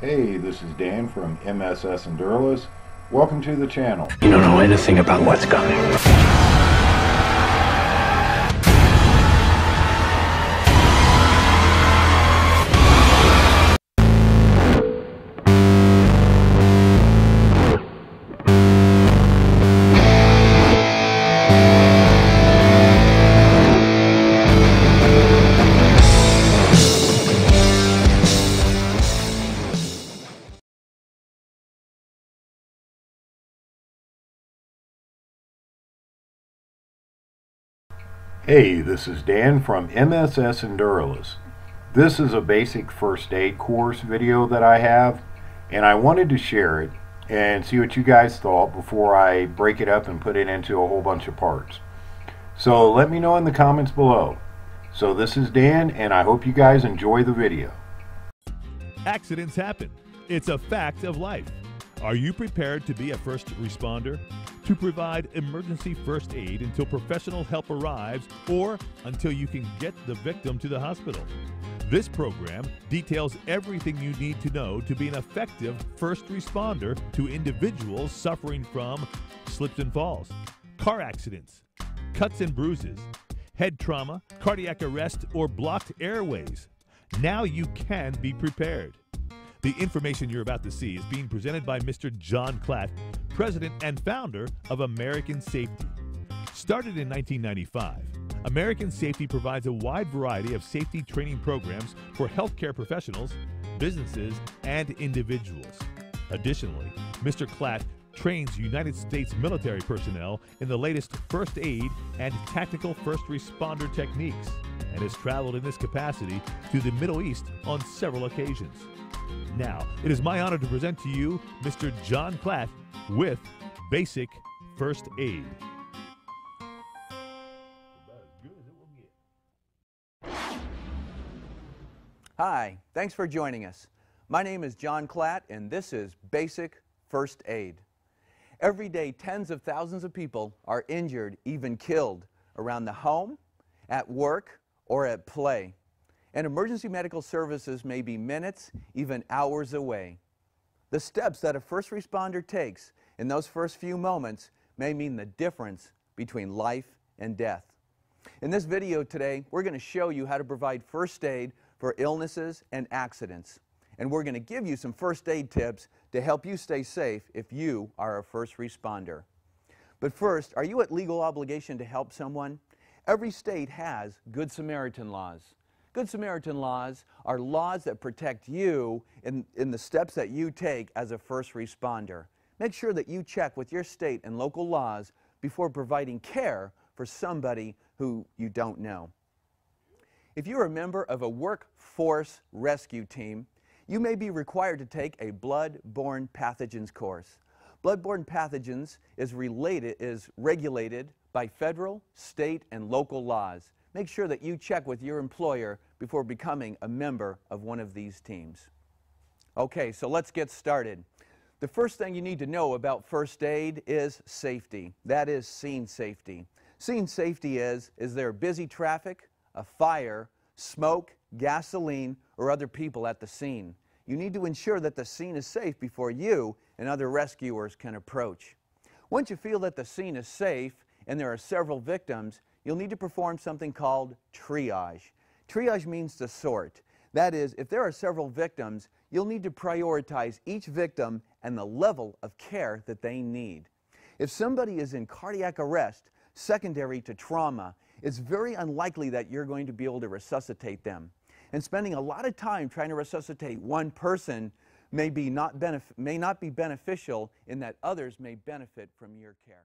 Hey, this is Dan from MSS Endureless. Welcome to the channel. You don't know anything about what's coming. Hey, this is Dan from MSS Endureless. This is a basic first aid course video that I have, and I wanted to share it and see what you guys thought before I break it up and put it into a whole bunch of parts. So let me know in the comments below. So this is Dan, and I hope you guys enjoy the video. Accidents happen. It's a fact of life. Are you prepared to be a first responder? To provide emergency first aid until professional help arrives or until you can get the victim to the hospital. This program details everything you need to know to be an effective first responder to individuals suffering from slips and falls, car accidents, cuts and bruises, head trauma, cardiac arrest, or blocked airways. Now you can be prepared. The information you're about to see is being presented by Mr. John Klatt, president and founder of American Safety. Started in 1995, American Safety provides a wide variety of safety training programs for healthcare professionals, businesses, and individuals. Additionally, Mr. Klatt trains United States military personnel in the latest first aid and tactical first responder techniques and has traveled in this capacity to the Middle East on several occasions. Now, it is my honor to present to you Mr. John Klatt with Basic First Aid. Hi, thanks for joining us. My name is John Klatt, and this is Basic First Aid. Every day, tens of thousands of people are injured, even killed, around the home, at work, or at play. And emergency medical services may be minutes, even hours away. The steps that a first responder takes in those first few moments may mean the difference between life and death. In this video today, we're going to show you how to provide first aid for illnesses and accidents. And we're going to give you some first aid tips to help you stay safe if you are a first responder. But first, are you at legal obligation to help someone? Every state has Good Samaritan laws. Good Samaritan laws are laws that protect you in, in the steps that you take as a first responder. Make sure that you check with your state and local laws before providing care for somebody who you don't know. If you're a member of a workforce rescue team, you may be required to take a blood-borne pathogens course. Blood-borne pathogens is, related, is regulated by federal, state, and local laws make sure that you check with your employer before becoming a member of one of these teams. Okay, so let's get started. The first thing you need to know about first aid is safety. That is scene safety. Scene safety is, is there busy traffic, a fire, smoke, gasoline, or other people at the scene? You need to ensure that the scene is safe before you and other rescuers can approach. Once you feel that the scene is safe and there are several victims, you'll need to perform something called triage. Triage means to sort. That is, if there are several victims, you'll need to prioritize each victim and the level of care that they need. If somebody is in cardiac arrest, secondary to trauma, it's very unlikely that you're going to be able to resuscitate them. And spending a lot of time trying to resuscitate one person may, be not, may not be beneficial in that others may benefit from your care.